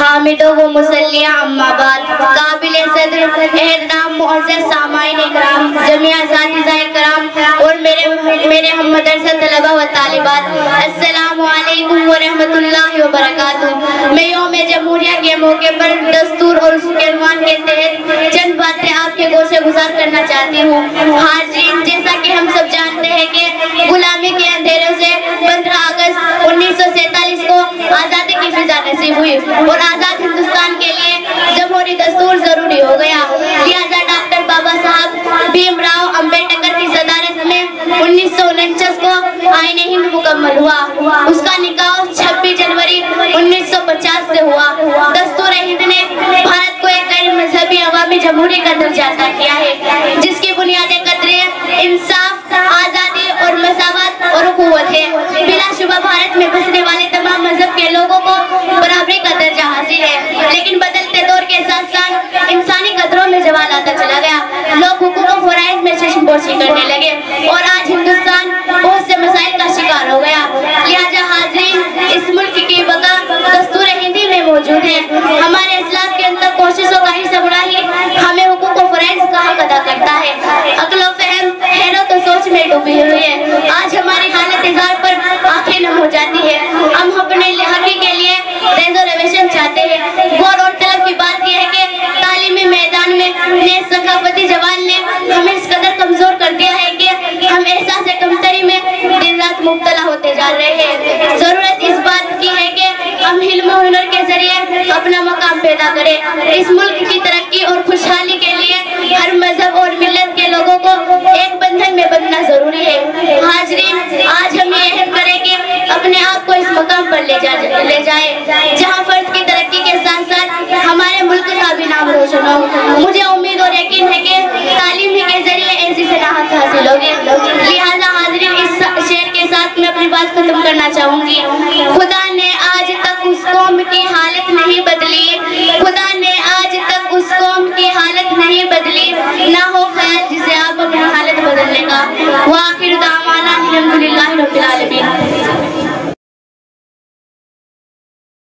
हामिद व मुसल्लिया अम्माबाद, काबिल सदर एहतराम मुअज़्ज़ज़ सामाइन इकराम, जमिया साथिज़ा इकराम और मेरे मेरे हम मदरसा तलबा व तालिबात। अस्सलामु अलैकुम व रहमतुल्लाहि व बरकातुहू। मैं योम जमहूरिया के मौके पर दस्तूर और उसके अनुमान के तहत चंद बातें आपके गौर से गुजार करना चाहती हूँ। हाजरीन जैसा कि हम सब जानते हैं कि गुलामी के अंधेरों नसीब हुई और आज़ाद हिंदुस्तान के लिए जमहूरी दस्तूर ज़रूरी हो गया लिहाजा डॉक्टर बाबा साहब भीमराव अंबेडकर की सदारत में उन्नीस सौ उनचास को आईन हिंद मुकम्मल हुआ। उसका निकाह 26 जनवरी 1950 से हुआ। दस्तूर हिंद ने भारत को एक गैर मजहबी अवामी जमहूरी का दर्जा मौजूद है हमारे इस्लाम के अंदर कोशिशों का हिस्सा बड़ा ही। हमें हुकूक फराइज का हक अदा करता है? अकलो फहम, हैरत तो सोच में डूबी हुई है। आज हमारी हालत इजार पर आँखें नम हो जाती है। हम अपने हकी के लिए रिजर्वेशन चाहते हैं। गौर और तलब की बात यह है कि तालीमी मैदान में ने सकाफती जवान ने हमें इस कदर कमज़ोर कर दिया है कि हम एहसास कमतरी में दिन रात मुबतला होते जा रहे हैं। पैदा करे। इस मुल्क की तरक्की और खुशहाली के लिए हर मज़हब और मिलत के लोगों को एक बंधन में बनना ज़रूरी है। हाजरी आज हम ये अहम करें कि अपने आप को इस मकाम पर ले जा ले जाए, जहाँ फर्द की तरक्की के साथ साथ हमारे मुल्क का भी नाम रोशन हो। मुझे उम्मीद और यकीन है कि तालीम के ज़रिए ऐसी सलाहत हासिल होगी। लिहाजा हाजरी इस शेर के साथ मैं अपनी बात खत्म करना चाहूँगी। खुदा ने आज तक उस कौम की हालत नहीं बदली।